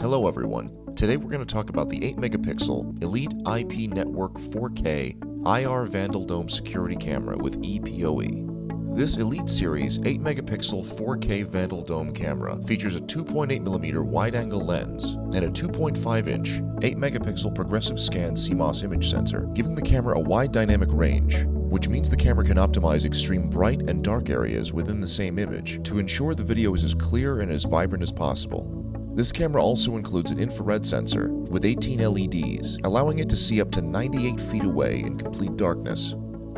Hello everyone. Today we're going to talk about the 8 megapixel Elite IP Network 4K IR Vandal Dome security camera with ePoE. This Elite Series 8 megapixel 4K Vandal Dome camera features a 2.8mm wide angle lens and a 2.5 inch 8 megapixel progressive scan CMOS image sensor, giving the camera a wide dynamic range which means the camera can optimize extreme bright and dark areas within the same image to ensure the video is as clear and as vibrant as possible. This camera also includes an infrared sensor with 18 LEDs, allowing it to see up to 98 feet away in complete darkness.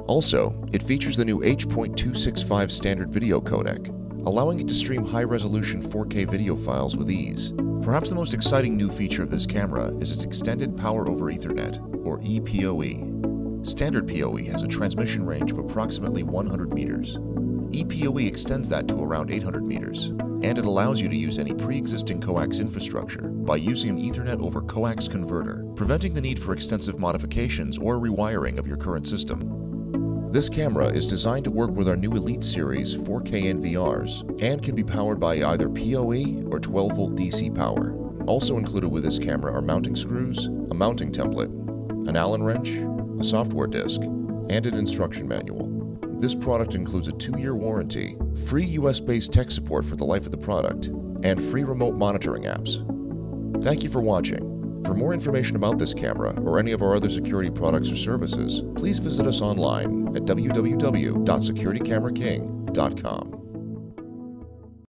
Also, it features the new H.265 standard video codec, allowing it to stream high-resolution 4K video files with ease. Perhaps the most exciting new feature of this camera is its extended power over Ethernet, or EPoE. Standard PoE has a transmission range of approximately 100 meters. EPoE extends that to around 800 meters, and it allows you to use any pre-existing coax infrastructure by using an Ethernet over coax converter, preventing the need for extensive modifications or rewiring of your current system. This camera is designed to work with our new Elite Series 4K NVRs and can be powered by either PoE or 12 volt DC power. Also included with this camera are mounting screws, a mounting template, an Allen wrench, a software disk, and an instruction manual. This product includes a two-year warranty, free US-based tech support for the life of the product, and free remote monitoring apps. Thank you for watching. For more information about this camera or any of our other security products or services, please visit us online at www.securitycameraking.com.